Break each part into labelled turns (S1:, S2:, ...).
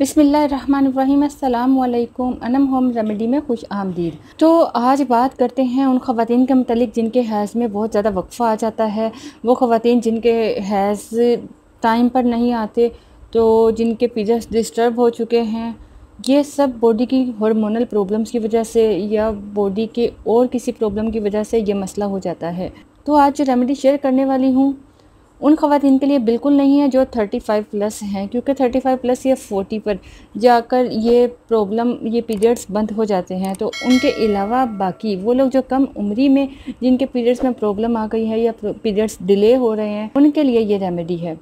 S1: बिसमीम अल्लाम Anam home remedy में खुश आमदीद। तो आज बात करते हैं उन ख़वान के मतलब जिनके हैज़ में बहुत ज़्यादा वक्फ़ा आ जाता है। वो ख़वान जिनके हैज़ टाइम पर नहीं आते तो जिनके पीरियड्स डिस्टर्ब हो चुके हैं, ये सब बॉडी की हार्मोनल प्रॉब्लम्स की वजह से या बॉडी के और किसी प्रॉब्लम की वजह से ये मसला हो जाता है। तो आज जो रेमेडी शेयर करने वाली हूँ उन खातन के लिए बिल्कुल नहीं है जो 35 प्लस हैं, क्योंकि 35 प्लस या 40 पर जाकर ये प्रॉब्लम ये पीरियड्स बंद हो जाते हैं। तो उनके अलावा बाकी वो लोग जो कम उम्री में, जिनके पीरियड्स में प्रॉब्लम आ गई है या पीरियड्स डिले हो रहे हैं, उनके लिए ये रेमेडी है।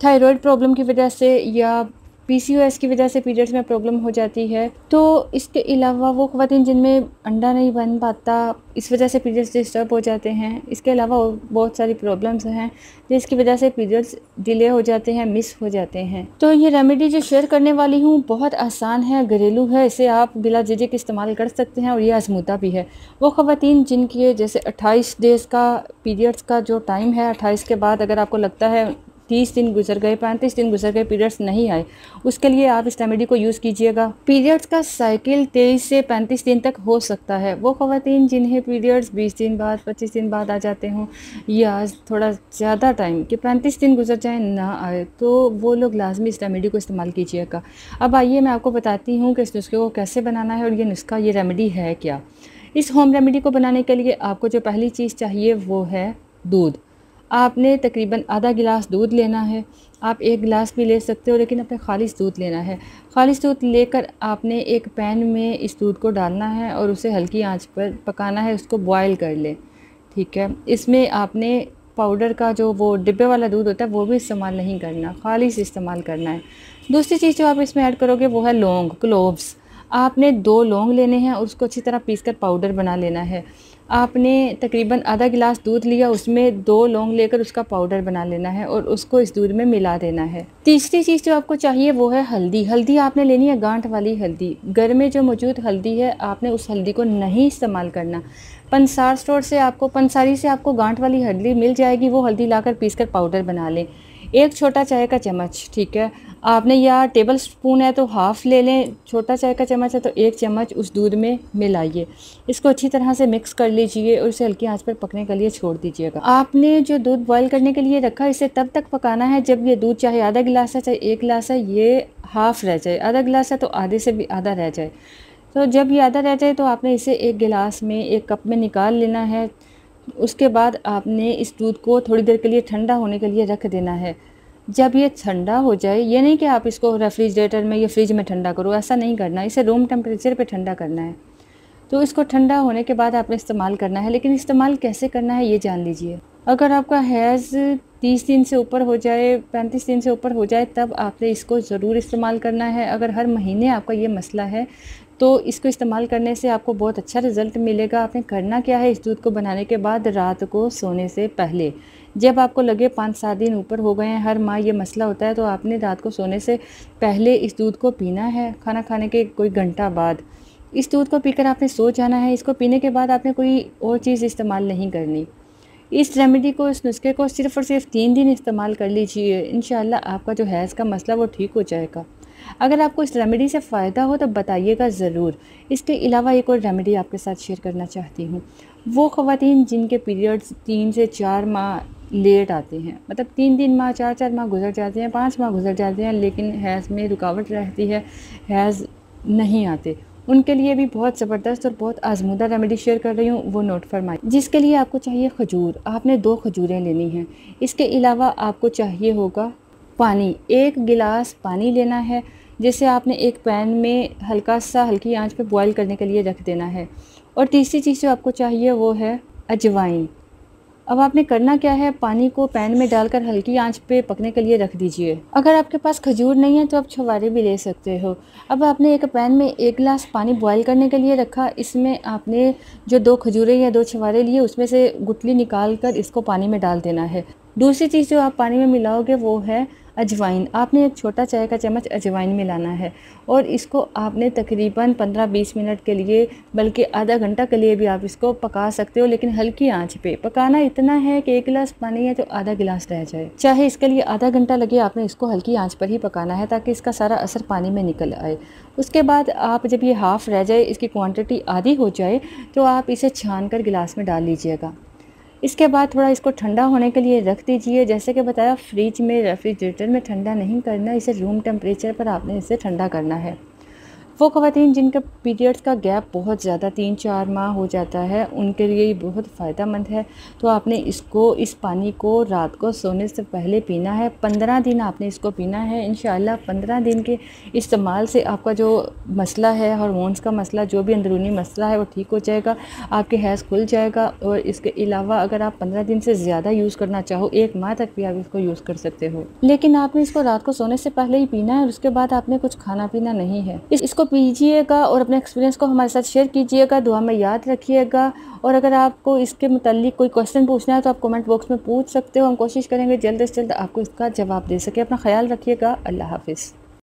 S1: थायराइड प्रॉब्लम की वजह से या पीसीओएस की वजह से पीरियड्स में प्रॉब्लम हो जाती है। तो इसके अलावा वो खुवान जिनमें अंडा नहीं बन पाता, इस वजह से पीरियड्स डिस्टर्ब हो जाते हैं। इसके अलावा बहुत सारी प्रॉब्लम्स हैं, जिसकी वजह से पीरियड्स डिले हो जाते हैं मिस हो जाते हैं। तो ये रेमेडी जो शेयर करने वाली हूँ, बहुत आसान है, घरेलू है। इसे आप बिला झिझक इस्तेमाल कर सकते हैं और ये आजमूदा भी है। वो ख़वान जिनकी जैसे अट्ठाईस डेज़ का पीरियड्स का जो टाइम है, अट्ठाईस के बाद अगर आपको लगता है तीस दिन गुजर गए, पैंतीस दिन गुजर गए, पीरियड्स नहीं आए। उसके लिए आप इस रेमेडी को यूज़ कीजिएगा। पीरियड्स का साइकिल तेईस से पैंतीस दिन तक हो सकता है। वो ख़वान जिन्हें पीरियड्स बीस दिन बाद, पच्चीस दिन बाद आ जाते हों या थोड़ा ज़्यादा टाइम कि पैंतीस दिन गुजर जाए, ना आए तो वो लोग लाजमी इस रेमेडी को इस्तेमाल कीजिएगा। अब आइए मैं आपको बताती हूँ कि इस नुस्खे को कैसे बनाना है और ये नुस्खा, ये रेमेडी है क्या। इस होम रेमेडी को बनाने के लिए आपको जो पहली चीज़ चाहिए वो है दूध। आपने तकरीबन आधा गिलास दूध लेना है। आप एक गिलास भी ले सकते हो, लेकिन अपने खालिश दूध लेना है। खालिश दूध लेकर आपने एक पैन में इस दूध को डालना है और उसे हल्की आँच पर पकाना है, उसको बॉयल कर लें। ठीक है? इसमें आपने पाउडर का जो वो डिब्बे वाला दूध होता है, वो भी इस्तेमाल नहीं करना। खालिश इस्तेमाल करना है। दूसरी चीज़ जो आप इसमें ऐड करोगे, वो है लौंग क्लोव्स आपने दो लौंग लेने हैं उसको अच्छी तरह पीस कर पाउडर बना लेना है। आपने तकरीबन आधा गिलास दूध लिया, उसमें दो लौंग लेकर उसका पाउडर बना लेना है और उसको इस दूध में मिला देना है। तीसरी चीज़ जो आपको चाहिए वो है हल्दी। हल्दी आपने लेनी है गांठ वाली हल्दी। घर में जो मौजूद हल्दी है, आपने उस हल्दी को नहीं इस्तेमाल करना। पंसार स्टोर से आपको, पंसारी से आपको गांठ वाली हल्दी मिल जाएगी, वो हल्दी लाकर पीस कर पाउडर बना लें। एक छोटा चाय का चम्मच, ठीक है? आपने या टेबल स्पून है तो हाफ़ ले लें। छोटा चाय का चम्मच है तो एक चम्मच उस दूध में मिलाइए। इसको अच्छी तरह से मिक्स कर लीजिए और इसे हल्की आँच पर पकने के लिए छोड़ दीजिएगा। आपने जो दूध बॉईल करने के लिए रखा, इसे तब तक पकाना है जब ये दूध चाहे आधा गिलास है, चाहे एक गिलास है, ये हाफ़ रह जाए। आधा गिलास है तो आधे से भी आधा रह जाए। तो जब ये आधा रह जाए तो आपने इसे एक गिलास में, एक कप में निकाल लेना है। उसके बाद आपने इस दूध को थोड़ी देर के लिए ठंडा होने के लिए रख देना है। जब ये ठंडा हो जाए, ये नहीं कि आप इसको रेफ्रिजरेटर में या फ्रिज में ठंडा करो, ऐसा नहीं करना। इसे रूम टेम्परेचर पे ठंडा करना है। तो इसको ठंडा होने के बाद आपने इस्तेमाल करना है। लेकिन इस्तेमाल कैसे करना है, ये जान लीजिए। अगर आपका हैज़ तीस दिन से ऊपर हो जाए, पैंतीस दिन से ऊपर हो जाए, तब आपने इसको ज़रूर इस्तेमाल करना है। अगर हर महीने आपका ये मसला है तो इसको इस्तेमाल करने से आपको बहुत अच्छा रिज़ल्ट मिलेगा। आपने करना क्या है इस दूध को बनाने के बाद रात को सोने से पहले। जब आपको लगे पाँच सात दिन ऊपर हो गए हैं, हर माह ये मसला होता है तो आपने रात को सोने से पहले इस दूध को पीना है, खाना खाने के कोई घंटा बाद। इस दूध को पीकर आपने सो जाना है, इसको पीने के बाद आपने कोई और चीज़ इस्तेमाल नहीं करनी। इस रेमेडी को, इस नुस्खे को सिर्फ़ और सिर्फ़ तीन दिन इस्तेमाल कर लीजिए इन आपका जो हैज़ का मसला वो ठीक हो जाएगा। अगर आपको इस रेमेडी से फ़ायदा हो तो बताइएगा ज़रूर। इसके अलावा एक और रेमेडी आपके साथ शेयर करना चाहती हूँ। वो ख़वान जिनके पीरियड्स तीन से चार माह लेट आते हैं। मतलब तीन तीन माह, चार चार माह गुजर जाते हैं, पाँच माह गुजर जाते हैं, लेकिन हैज़ में रुकावट रहती है, हैज़ नहीं आते। उनके लिए भी बहुत ज़बरदस्त और बहुत आजमूदा रेमेडी शेयर कर रही हूँ, वो नोट फरमाई। जिसके लिए आपको चाहिए खजूर, आपने दो खजूरें लेनी हैं। इसके अलावा आपको चाहिए होगा पानी। एक गिलास पानी लेना है, जिसे आपने एक पैन में हल्का सा, हल्की आँच पे बॉईल करने के लिए रख देना है। और तीसरी चीज़ जो आपको चाहिए वो है अजवाइन। अब आपने करना क्या है? पानी को पैन में डालकर हल्की आँच पे पकने के लिए रख दीजिए। अगर आपके पास खजूर नहीं है तो आप छुवारे भी ले सकते हो। अब आपने एक पैन में एक गिलास पानी बॉईल करने के लिए रखा। इसमें आपने जो दो खजूरें या दो छुवारे लिए, उसमें से गुटली निकाल कर इसको पानी में डाल देना है। दूसरी चीज़ जो आप पानी में मिलाओगे वो है अजवाइन। आपने एक छोटा चाय का चम्मच अजवाइन मिलाना है और इसको आपने तकरीबन 15-20 मिनट के लिए, बल्कि आधा घंटा के लिए भी आप इसको पका सकते हो, लेकिन हल्की आँच पे। पकाना इतना है कि एक गिलास पानी है तो आधा गिलास रह जाए। चाहे इसके लिए आधा घंटा लगे, आपने इसको हल्की आँच पर ही पकाना है ताकि इसका सारा असर पानी में निकल आए। उसके बाद आप जब ये हाफ़ रह जाए, इसकी क्वान्टिटी आधी हो जाए तो आप इसे छान कर गिलास में डाल लीजिएगा। इसके बाद थोड़ा इसको ठंडा होने के लिए रख दीजिए। जैसे कि बताया, फ्रिज में, रेफ्रिजरेटर में ठंडा नहीं करना, इसे रूम टेम्परेचर पर आपने इसे ठंडा करना है। वो ख़वान जिनका पीरियड्स का गैप बहुत ज़्यादा तीन चार माह हो जाता है, उनके लिए ये बहुत फ़ायदा मंद है। तो आपने इसको, इस पानी को रात को सोने से पहले पीना है, पंद्रह दिन आपने इसको पीना है। इन पंद्रह दिन के इस्तेमाल से आपका जो मसला है, हारमोन्स का मसला, जो भी अंदरूनी मसला है, वो ठीक हो जाएगा, आपके हैज़ खुल जाएगा। और इसके अलावा अगर आप पंद्रह दिन से ज़्यादा यूज़ करना चाहो, एक माह तक भी आप इसको यूज़ कर सकते हो। लेकिन आपने इसको रात को सोने से पहले ही पीना है और उसके बाद आपने कुछ खाना पीना नहीं है। इसको पीजिएगा और अपने एक्सपीरियंस को हमारे साथ शेयर कीजिएगा, दुआ में याद रखिएगा। और अगर आपको इसके मतलब कोई क्वेश्चन पूछना है तो आप कमेंट बॉक्स में पूछ सकते हो। हम कोशिश करेंगे जल्द से जल्द आपको इसका जवाब दे सके। अपना ख्याल रखिएगा। अल्लाह हाफिज़।